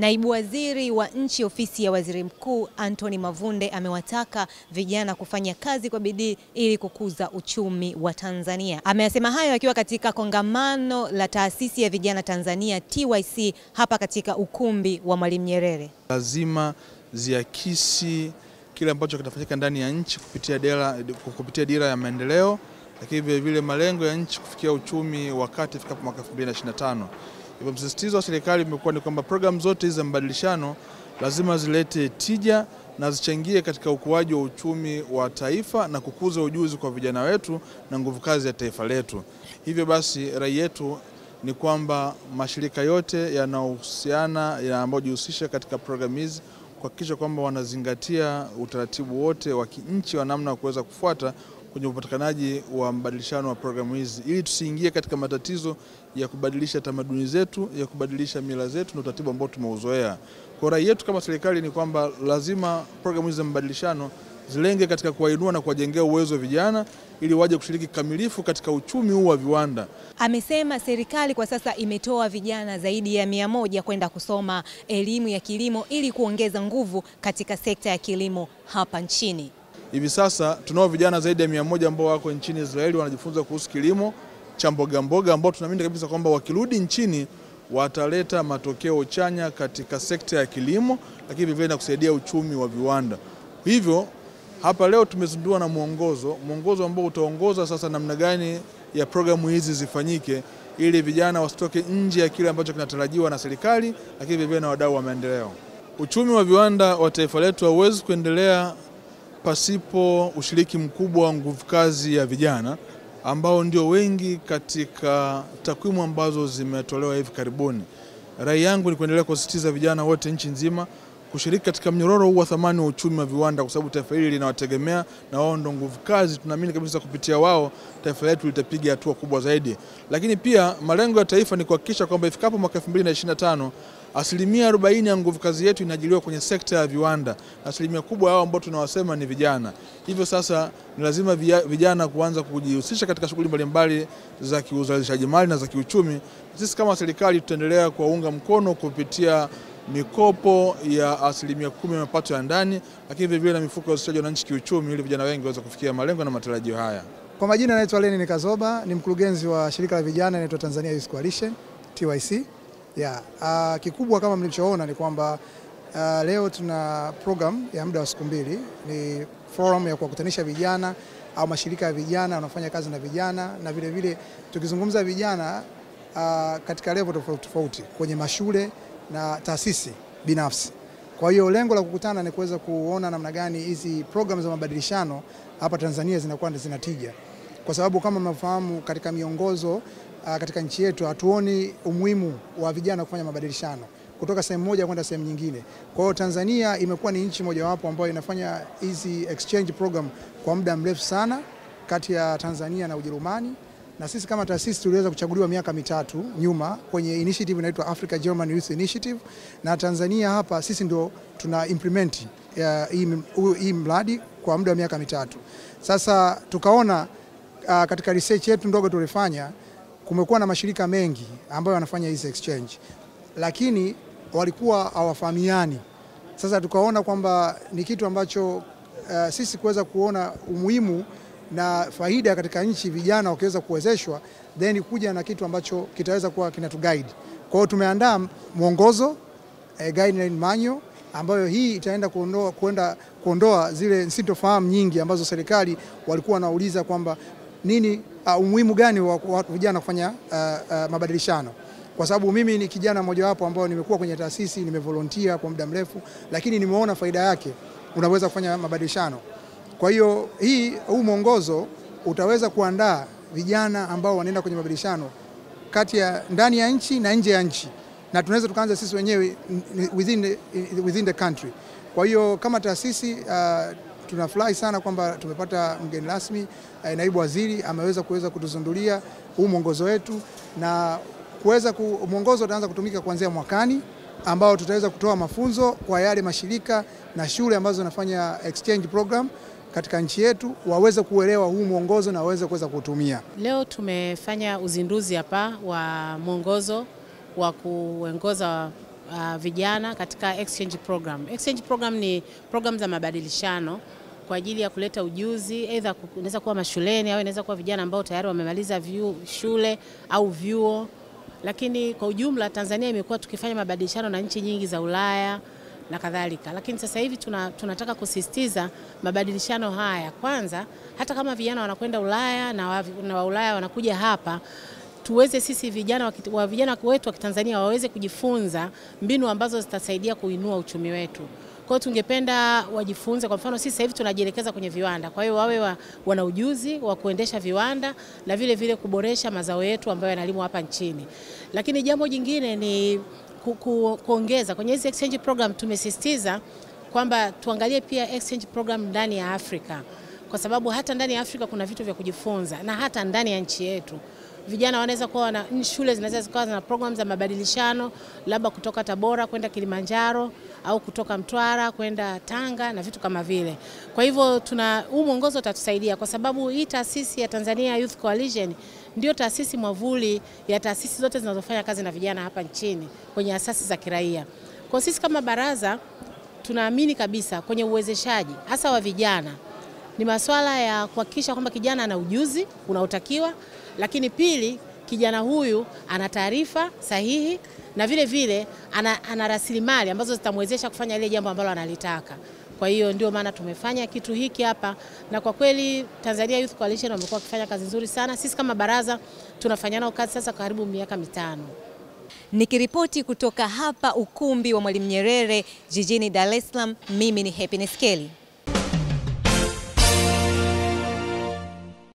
Naibu Waziri wa Nchi Ofisi ya Waziri Mkuu Anthony Mavunde amewataka vijana kufanya kazi kwa bidii ili kukuza uchumi wa Tanzania. Ameyasema hayo akiwa katika kongamano la Taasisi ya Vijana Tanzania TYC hapa katika ukumbi wa Mwalimu Nyerere. Lazima ziakisi kile ambacho kinafanyika ndani ya nchi kupitia dira, kupitia dira ya maendeleo, lakini vilevile vile malengo ya nchi kufikia uchumi wa kati ifikapo mwaka 2025. Hivyo msisitizo wa serikali umekuwa ni kwamba programu zote hizi za mabadilishano lazima zilete tija na zichangie katika ukuaji wa uchumi wa taifa na kukuza ujuzi kwa vijana wetu na nguvu kazi ya taifa letu. Hivyo basi, rai yetu ni kwamba mashirika yote yanayohusiana ambayo jihusisha katika programu hizi kuhakikisha kwamba wanazingatia utaratibu wote wa kinchi wa namna ya kuweza kufuata kwenye upatikanaji wa mbadilishano wa programu hizi ili tusiingie katika matatizo ya kubadilisha tamaduni zetu, ya kubadilisha mila zetu na utaratibu ambao tumeuzoea. Kwa rai yetu kama serikali ni kwamba lazima programu hizi za mbadilishano zilenge katika kuwainua na kuwajengea uwezo vijana ili waje kushiriki kikamilifu katika uchumi huu wa viwanda. Amesema serikali kwa sasa imetoa vijana zaidi ya mia moja kwenda kusoma elimu ya kilimo ili kuongeza nguvu katika sekta ya kilimo hapa nchini. Hivi sasa tunao vijana zaidi ya mia moja ambao wako nchini Israeli wanajifunza kuhusu kilimo cha mboga mboga, ambao tunaamini kabisa kwamba wakirudi nchini wataleta matokeo chanya katika sekta ya kilimo, lakini vivyo na kusaidia uchumi wa viwanda. Hivyo hapa leo tumezindua na mwongozo, mwongozo ambao utaongoza sasa namna gani ya programu hizi zifanyike ili vijana wasitoke nje ya kile ambacho kinatarajiwa na serikali, lakini vivyo na wadau wa maendeleo. Uchumi wa viwanda wa taifa letu hauwezi kuendelea pasipo ushiriki mkubwa wa nguvu kazi ya vijana ambao ndio wengi katika takwimu ambazo zimetolewa hivi karibuni. Rai yangu ni kuendelea kusisitiza vijana wote nchi nzima kushiriki katika mnyororo huu wa thamani wa uchumi wa viwanda, kwa sababu taifa hili linawategemea na wao ndio nguvu kazi. Tunaamini kabisa kupitia wao taifa letu litapiga hatua kubwa zaidi. Lakini pia malengo ya taifa ni kuhakikisha kwamba ifikapo mwaka 2025 asilimia 40 ya nguvu kazi yetu inaajiriwa kwenye sekta ya viwanda, asilimia kubwa hao ambao tunawasema ni vijana. Hivyo sasa ni lazima vijana kuanza kujihusisha katika shughuli mbalimbali za kiuzalishaji mali na za kiuchumi. Sisi kama serikali tutaendelea kuwaunga mkono kupitia mikopo ya asilimia kumi ya mapato ya ndani, lakini vilevile na mifuko ya uzalishaji wa wananchi kiuchumi, ili vijana wengi waweze kufikia malengo na matarajio haya. Kwa majina naitwa Leni Kazoba, ni mkurugenzi wa shirika la vijana inaitwa Tanzania Youth Coalition TYC. Yeah. Uh, kikubwa kama mlichoona ni kwamba uh, leo tuna program ya muda wa siku mbili, ni forum ya kuwakutanisha vijana au mashirika ya vijana wanaofanya kazi na vijana, na vilevile vile tukizungumza vijana uh, katika level tofauti tofauti kwenye mashule na taasisi binafsi. Kwa hiyo lengo la kukutana ni kuweza kuona namna gani hizi programu za mabadilishano hapa Tanzania zinakuwa zinatija, kwa sababu kama mnafahamu katika miongozo katika nchi yetu hatuoni umuhimu wa vijana kufanya mabadilishano kutoka sehemu moja kwenda sehemu nyingine. Kwa hiyo Tanzania imekuwa ni nchi mojawapo ambayo inafanya hizi exchange program kwa muda mrefu sana kati ya Tanzania na Ujerumani na sisi kama taasisi tuliweza kuchaguliwa miaka mitatu nyuma kwenye initiative inaitwa Africa German Youth Initiative, na Tanzania hapa sisi ndio tuna implement hii mradi kwa muda wa miaka mitatu sasa. Tukaona uh, katika research yetu ndogo tulifanya, kumekuwa na mashirika mengi ambayo wanafanya hizi exchange, lakini walikuwa hawafahamiani. Sasa tukaona kwamba ni kitu ambacho uh, sisi kuweza kuona umuhimu na faida katika nchi, vijana wakiweza kuwezeshwa, then kuja na kitu ambacho kitaweza kuwa kinatu guide. Kwa hiyo tumeandaa mwongozo eh, guideline manual ambayo hii itaenda kuondoa, kuenda, kuondoa zile sintofahamu nyingi ambazo serikali walikuwa wanauliza kwamba nini uh, umuhimu gani wa, vijana kufanya uh, uh, mabadilishano kwa sababu mimi ni kijana mmojawapo ambao nimekuwa kwenye taasisi nimevolontia kwa muda mrefu, lakini nimeona faida yake, unaweza kufanya mabadilishano. Kwa hiyo hii huu mwongozo utaweza kuandaa vijana ambao wanaenda kwenye mabadilishano kati ya ndani ya nchi na nje ya nchi, na tunaweza tukaanza sisi wenyewe within the, within the country. Kwa hiyo kama taasisi uh, tunafurahi sana kwamba tumepata mgeni rasmi eh, naibu waziri ameweza kuweza kutuzundulia huu mwongozo wetu na kuweza ku, mwongozo utaanza kutumika kuanzia mwakani ambao tutaweza kutoa mafunzo kwa yale mashirika na shule ambazo zinafanya exchange program katika nchi yetu waweze kuelewa huu mwongozo na waweze kuweza kutumia. Leo tumefanya uzinduzi hapa wa mwongozo wa kuongoza uh, vijana katika exchange program. Exchange program ni program za mabadilishano kwa ajili ya kuleta ujuzi, aidha inaweza kuwa mashuleni au inaweza kuwa vijana ambao tayari wamemaliza shule au vyuo. Lakini kwa ujumla Tanzania imekuwa tukifanya mabadilishano na nchi nyingi za Ulaya na kadhalika, lakini sasa hivi tuna, tunataka kusisitiza mabadilishano haya kwanza, hata kama vijana wanakwenda Ulaya na wa, na wa Ulaya wanakuja hapa tuweze sisi vijana wa vijana wetu wa Kitanzania waweze kujifunza mbinu ambazo zitasaidia kuinua uchumi wetu. Kwa hiyo tungependa wajifunze. Kwa mfano sisi sasa hivi tunajielekeza kwenye viwanda, kwa hiyo wawe wa, wana ujuzi wa kuendesha viwanda na vile vile kuboresha mazao yetu ambayo yanalimwa hapa nchini. Lakini jambo jingine ni ku, ku, kuongeza kwenye hizi exchange program, tumesisitiza kwamba tuangalie pia exchange program ndani ya Afrika, kwa sababu hata ndani ya Afrika kuna vitu vya kujifunza na hata ndani ya nchi yetu vijana wanaweza kuwa na shule zinaweza zikawa na program za mabadilishano labda kutoka Tabora kwenda Kilimanjaro au kutoka Mtwara kwenda Tanga na vitu kama vile. Kwa hivyo tuna huu mwongozo utatusaidia kwa sababu hii taasisi ya Tanzania Youth Coalition ndio taasisi mwavuli ya taasisi zote zinazofanya kazi na vijana hapa nchini kwenye asasi za kiraia. Kwa sisi kama baraza tunaamini kabisa kwenye uwezeshaji hasa wa vijana ni masuala ya kuhakikisha kwamba kijana ana ujuzi unaotakiwa, lakini pili, kijana huyu ana taarifa sahihi na vile vile ana, ana rasilimali ambazo zitamwezesha kufanya ile jambo ambalo analitaka. Kwa hiyo ndio maana tumefanya kitu hiki hapa, na kwa kweli Tanzania Youth Coalition wamekuwa wakifanya kazi nzuri sana. Sisi kama baraza tunafanya nao kazi sasa karibu miaka mitano. Nikiripoti kutoka hapa ukumbi wa Mwalimu Nyerere jijini Dar es Salaam, mimi ni Happiness Kelly.